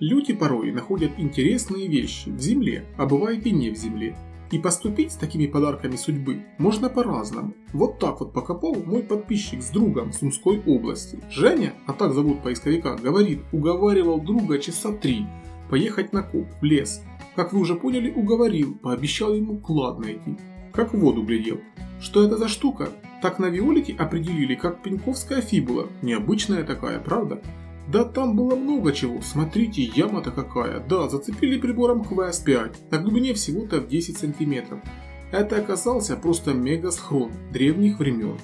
Люди порой находят интересные вещи в земле, а бывает и не в земле. И поступить с такими подарками судьбы можно по-разному. Вот так вот покопал мой подписчик с другом Сумской области. Женя, а так зовут поисковика, говорит, уговаривал друга часа три поехать на коп в лес. Как вы уже поняли, уговорил, пообещал ему клад найти. Как в воду глядел. Что это за штука? Так на Виолите определили, как пеньковская фибула. Необычная такая, правда? Да там было много чего, смотрите, яма-то какая. Да, зацепили прибором Quest 5 на глубине всего-то в 10 сантиметров. Это оказался просто мега-схрон древних времен.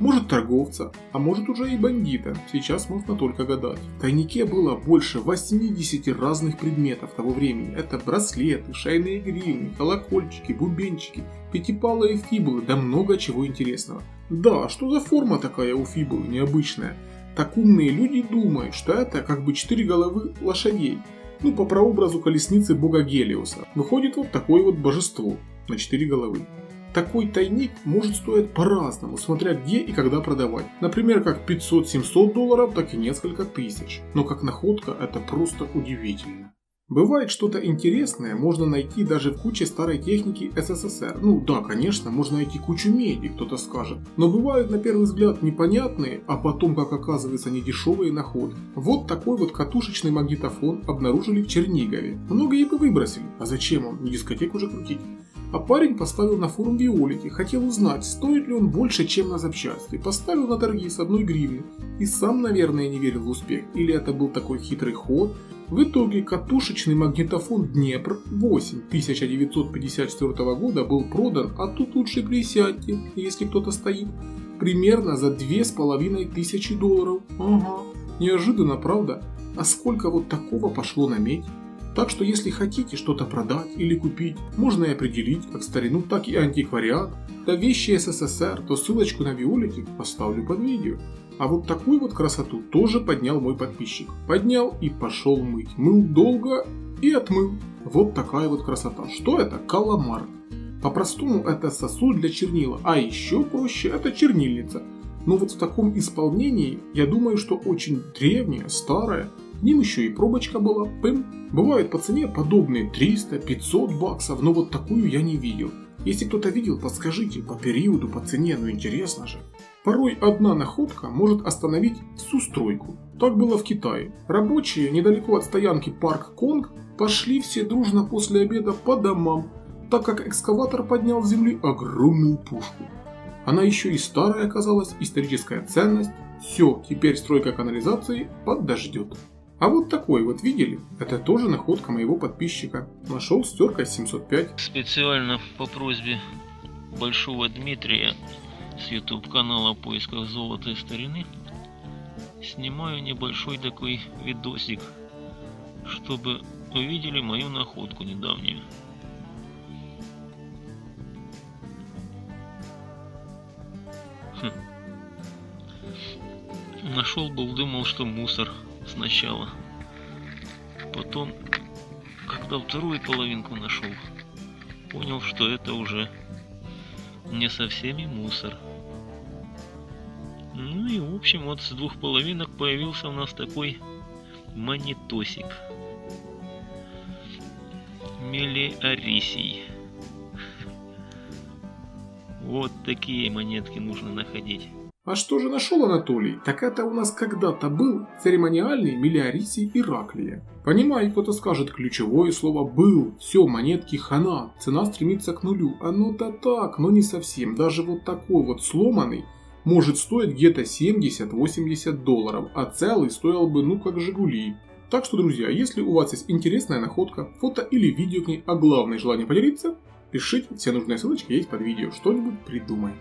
Может торговца, а может уже и бандита, сейчас можно только гадать. В тайнике было больше 80 разных предметов того времени. Это браслеты, шейные гривны, колокольчики, бубенчики, пятипалые фибулы, да много чего интересного. Да, что за форма такая у фибулы необычная? Так умные люди думают, что это как бы четыре головы лошадей. Ну, по прообразу колесницы бога Гелиоса. Выходит вот такое вот божество на четыре головы. Такой тайник может стоить по-разному, смотря где и когда продавать. Например, как 500-700 долларов, так и несколько тысяч. Но как находка это просто удивительно. Бывает что-то интересное можно найти даже в куче старой техники СССР. Ну да, конечно, можно найти кучу меди, кто-то скажет. Но бывают на первый взгляд непонятные, а потом, как оказывается, недешевые находки. Вот такой вот катушечный магнитофон обнаружили в Чернигове. Многие бы выбросили. А зачем он? Не дискотеку уже крутить. А парень поставил на форум Виолити, хотел узнать, стоит ли он больше, чем на запчасти. Поставил на торги с одной гривны. И сам, наверное, не верил в успех. Или это был такой хитрый ход, в итоге катушечный магнитофон Днепр 8 1954 года был продан, а тут лучше присядьте, если кто-то стоит, примерно за две с половиной тысячи долларов. Ага, неожиданно, правда? А сколько вот такого пошло на медь? Так что если хотите что-то продать или купить, можно и определить как старину, так и антиквариат. Да вещи СССР, то ссылочку на Виолетик поставлю под видео. А вот такую вот красоту тоже поднял мой подписчик. Поднял и пошел мыть. Мыл долго и отмыл. Вот такая вот красота. Что это? Каламар. По-простому это сосуд для чернила, а еще проще это чернильница. Но вот в таком исполнении, я думаю, что очень древняя, старая. Ним еще и пробочка была, пым. Бывают по цене подобные 300-500 баксов, но вот такую я не видел. Если кто-то видел, подскажите по периоду, по цене, ну интересно же. Порой одна находка может остановить всю стройку. Так было в Китае. Рабочие недалеко от стоянки Парк Конг пошли все дружно после обеда по домам, так как экскаватор поднял с земли огромную пушку. Она еще и старая оказалась, историческая ценность. Все, теперь стройка канализации подождет. А вот такой вот видели? Это тоже находка моего подписчика. Нашел стерка 705. Специально по просьбе Большого Дмитрия с YouTube канала поисках золота и старины снимаю небольшой такой видосик, чтобы увидели мою находку недавнюю. Хм. Нашел был, думал, что мусор сначала. Потом, когда вторую половинку нашел, понял, что это уже не совсем и мусор. Ну и в общем вот с двух половинок появился у нас такой монетосик. Мелиорисий. Вот такие монетки нужно находить. А что же нашел Анатолий? Так это у нас когда-то был церемониальный миллиарисий Ираклия. Понимаю, кто-то скажет, ключевое слово «был». Все, монетки хана, цена стремится к нулю. Оно-то так, но не совсем. Даже вот такой вот сломанный может стоить где-то 70-80 долларов, а целый стоил бы ну как Жигули. Так что, друзья, если у вас есть интересная находка, фото или видео к ней, а главное желание поделиться, пишите, все нужные ссылочки есть под видео, что-нибудь придумаем.